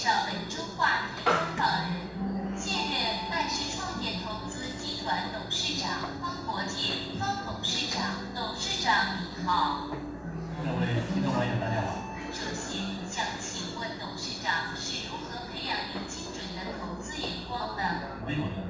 绍本中话题参访人，现任万世创业投资集团董事长方国建，方董事长，董事长你好。各位听众朋友，大家好。首先想请问董事长是如何培养您精准的投资眼光的？没有的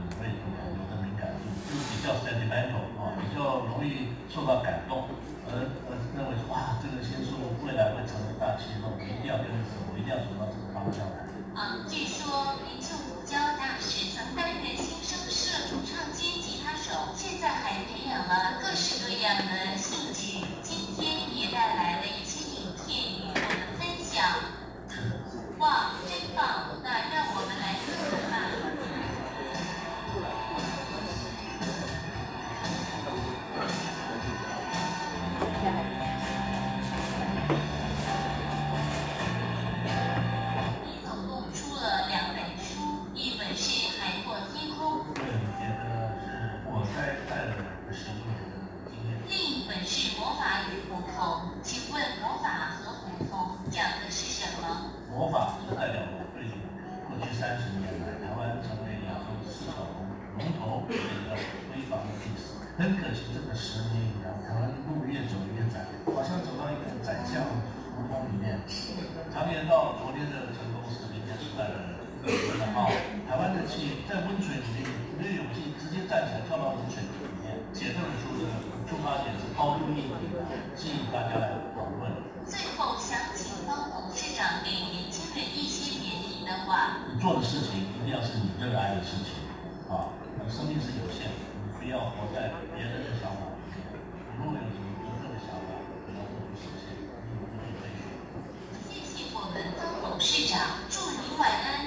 魔法与胡同》。请问魔法和胡同讲的是什么？魔法就代表我对过去三十年来台湾成为亚洲市场龙头的一个辉煌的历史。很可惜，这个十年以来，台湾路越走越窄，好像走到一个窄巷胡同里面。常言道，昨天的成功是明天失败的的号。台湾的企业在温水里面没有。勇气直接站起来跳到温水里面，解冻出的出发点是抛出议的，吸引大家来访问。最后想请方董事长给年轻人一些勉励的话。你做的事情一定要是你热爱的事情，啊，你生命是有限，你不要活在别人的想法里面。如果有什么独特的想法，可要会不实现，你不会被选。谢谢我们方董事长，祝您晚安。